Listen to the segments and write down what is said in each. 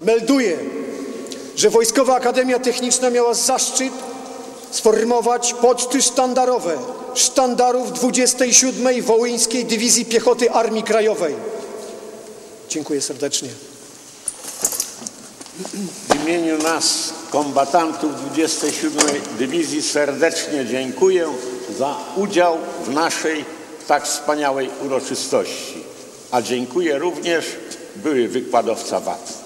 Melduję, że Wojskowa Akademia Techniczna miała zaszczyt sformować poczty sztandarowe sztandarów 27. Wołyńskiej Dywizji Piechoty Armii Krajowej. Dziękuję serdecznie. W imieniu nas, kombatantów 27 Dywizji, serdecznie dziękuję za udział w naszej tak wspaniałej uroczystości. A dziękuję również były wykładowca VAT.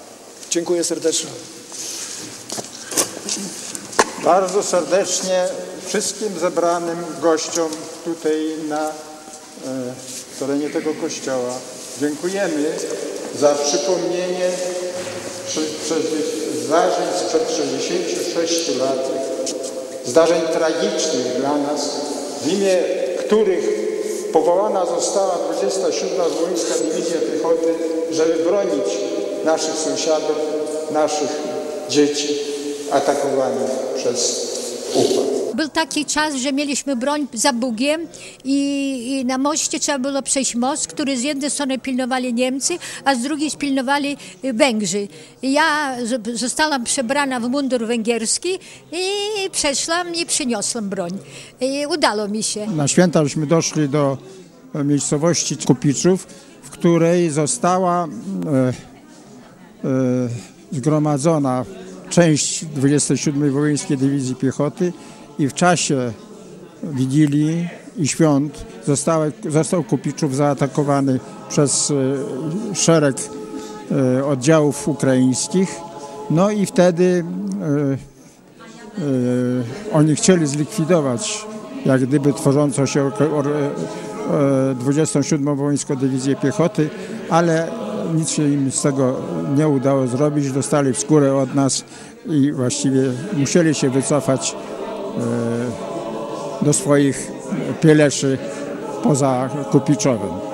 Dziękuję serdecznie. Bardzo serdecznie wszystkim zebranym gościom tutaj na e, terenie tego kościoła dziękujemy za przypomnienie zdarzeń sprzed 66 lat, zdarzeń tragicznych dla nas, w imię których powołana została 27. Wołyńska Dywizja Piechoty, żeby bronić naszych sąsiadów, naszych dzieci atakowanych przez UPA. Był taki czas, że mieliśmy broń za Bugiem i, i, na moście trzeba było przejść most, który z jednej strony pilnowali Niemcy, a z drugiej pilnowali Węgrzy. Ja zostałam przebrana w mundur węgierski i przeszłam i przyniosłam broń. I udało mi się. Na święta żeśmy doszli do miejscowości Kupiczów, w której została e, zgromadzona część 27 Wołyńskiej Dywizji Piechoty i w czasie Wigilii i świąt zostały, został Kupiczów zaatakowany przez e, szereg e, oddziałów ukraińskich. No i wtedy e, oni chcieli zlikwidować jak gdyby tworzącą się 27 Wołyńską Dywizję Piechoty, ale nic się im z tego nie udało zrobić. Dostali w skórę od nas i właściwie musieli się wycofać do swoich pieleszy poza Kupiczowem.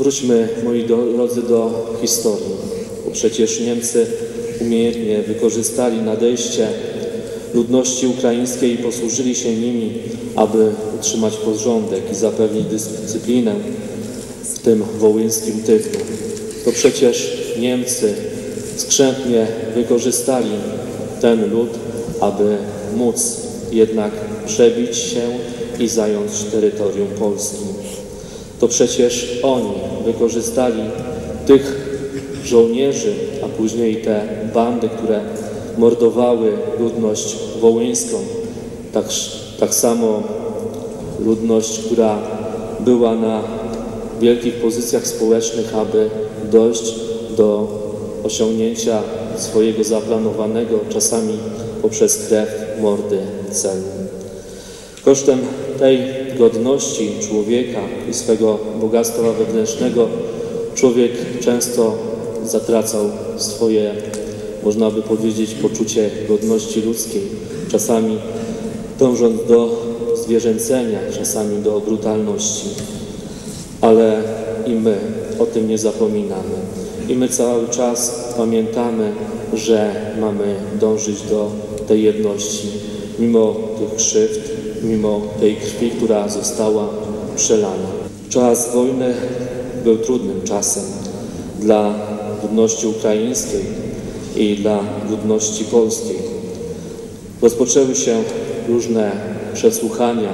Wróćmy, moi drodzy, do historii, bo przecież Niemcy umiejętnie wykorzystali nadejście ludności ukraińskiej i posłużyli się nimi, aby utrzymać porządek i zapewnić dyscyplinę w tym wołyńskim tytule. To przecież Niemcy skrzętnie wykorzystali ten lud, aby móc jednak przebić się i zająć terytorium Polski. To przecież oni wykorzystali tych żołnierzy, a później te bandy, które mordowały ludność wołyńską, tak, tak samo ludność, która była na wielkich pozycjach społecznych, aby dojść do osiągnięcia swojego zaplanowanego, czasami poprzez krew, mordy celu. Kosztem tej godności człowieka i swego bogactwa wewnętrznego człowiek często zatracał swoje, można by powiedzieć, poczucie godności ludzkiej, czasami dążąc do zwierzęcenia, czasami do brutalności. Ale i my o tym nie zapominamy. I my cały czas pamiętamy, że mamy dążyć do tej jedności, mimo tych krzywd, mimo tej krwi, która została przelana. Czas wojny był trudnym czasem dla ludności ukraińskiej i dla ludności polskiej. Rozpoczęły się różne przesłuchania,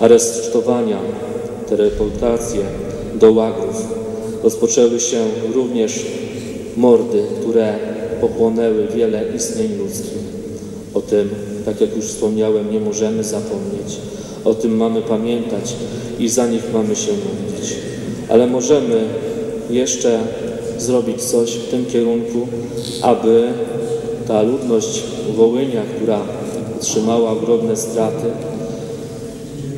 aresztowania, teleportacje do łagrów. Rozpoczęły się również mordy, które pochłonęły wiele istnień ludzkich. O tym, tak jak już wspomniałem, nie możemy zapomnieć. O tym mamy pamiętać i za nich mamy się modlić. Ale możemy jeszcze zrobić coś w tym kierunku, aby ta ludność Wołynia, która otrzymała ogromne straty,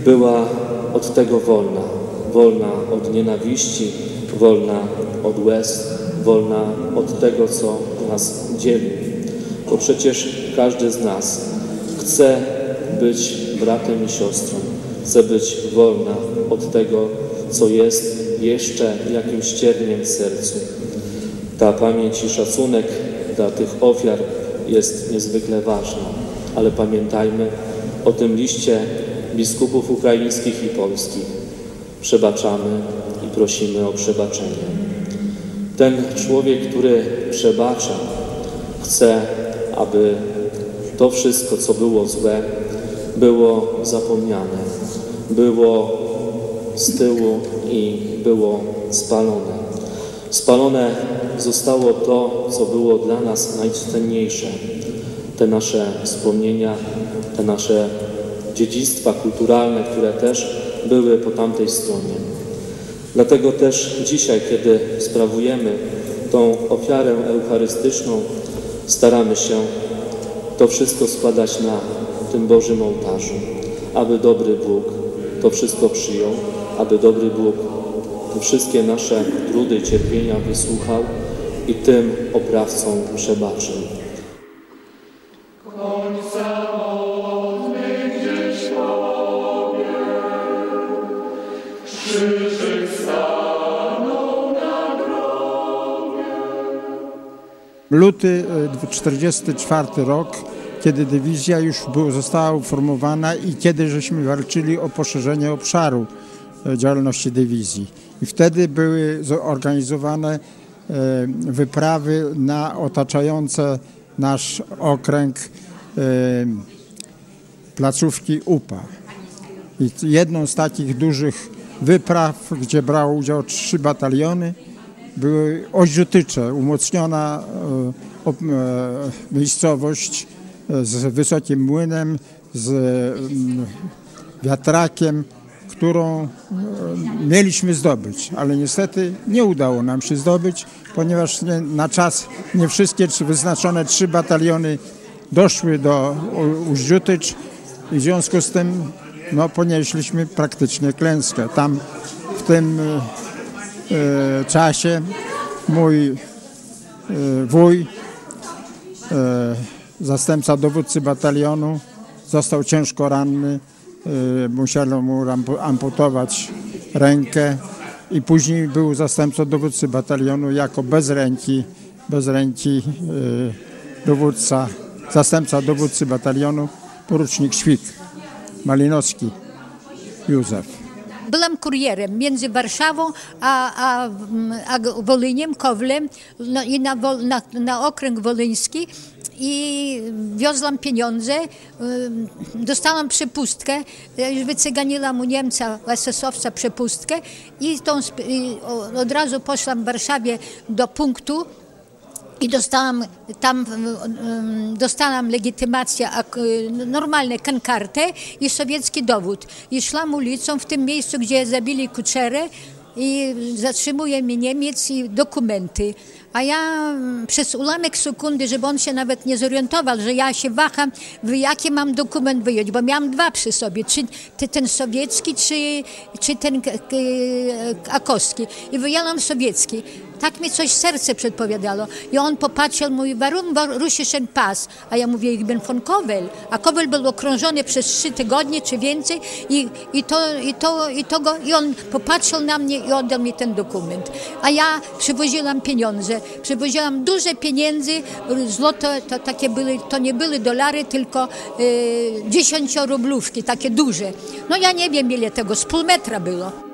była od tego wolna. Wolna od nienawiści, wolna od łez, wolna od tego, co nas dzieli. Bo przecież każdy z nas chce być bratem i siostrą, chce być wolna od tego, co jest jeszcze jakimś cierniem w sercu. Ta pamięć i szacunek dla tych ofiar jest niezwykle ważna, ale pamiętajmy o tym liście biskupów ukraińskich i polskich. Przebaczamy i prosimy o przebaczenie. Ten człowiek, który przebacza, chce, aby to wszystko, co było złe, było zapomniane, było z tyłu i było spalone. Spalone zostało to, co było dla nas najcenniejsze. Te nasze wspomnienia, te nasze dziedzictwa kulturalne, które też były po tamtej stronie. Dlatego też dzisiaj, kiedy sprawujemy tą ofiarę eucharystyczną, staramy się to wszystko składać na tym Bożym ołtarzu, aby dobry Bóg to wszystko przyjął, aby dobry Bóg wszystkie nasze trudy cierpienia wysłuchał i tym oprawcom przebaczył. Luty 44 rok, kiedy dywizja już została uformowana i kiedy żeśmy walczyli o poszerzenie obszaru e, działalności dywizji. I wtedy były zorganizowane e, wyprawy na otaczające nasz okręg e, placówki UPA. I jedną z takich dużych wypraw, gdzie brało udział trzy bataliony, były Oździutycze, umocniona e, e, miejscowość e, z wysokim młynem, z mm, wiatrakiem, którą mieliśmy zdobyć, ale niestety nie udało nam się zdobyć, ponieważ nie, na czas nie wszystkie wyznaczone trzy bataliony doszły do Uździutycz i w związku z tym no, ponieśliśmy praktycznie klęskę. Tam w tym E, czasie mój e, wuj, e, zastępca dowódcy batalionu, został ciężko ranny. Musiano mu amputować rękę i później był zastępcą dowódcy batalionu jako bez ręki, bez ręki dowódca, zastępca dowódcy batalionu, porucznik Świk, Malinowski Józef. Byłam kurierem między Warszawą a, a, a Kowlem no, i na, na, na okręg wolyński i wiozłam pieniądze, dostałam przepustkę, wycyganiłam u Niemca, SS-owca przepustkę i, tą, i od razu poszłam w Warszawie do punktu, i dostałam tam dostałam legitymację, normalne kankartę i sowiecki dowód. I szłam ulicą w tym miejscu, gdzie zabili Kuczerę i zatrzymuje mnie Niemiec i dokumenty. A ja przez ułamek sekundy, żeby on się nawet nie zorientował, że ja się waham, jaki mam dokument wyjąć, bo miałam dwa przy sobie, czy ten sowiecki, czy, czy ten akowski. I wyjęłam sowiecki. Tak mi coś serce przedpowiadało. I on popatrzył, mówi, warum rusisz ten pas? A ja mówię, ich ben von Kowel. A Kowel był okrążony przez trzy tygodnie czy więcej i, i, to, i, to, i, to go, i on popatrzył na mnie i oddał mi ten dokument. A ja przywoziłam pieniądze. Przywoziłam duże pieniędzy, złoto to, takie były, to nie były dolary, tylko y, dziesięciorublówki, takie duże. No ja nie wiem ile tego, z pół metra było.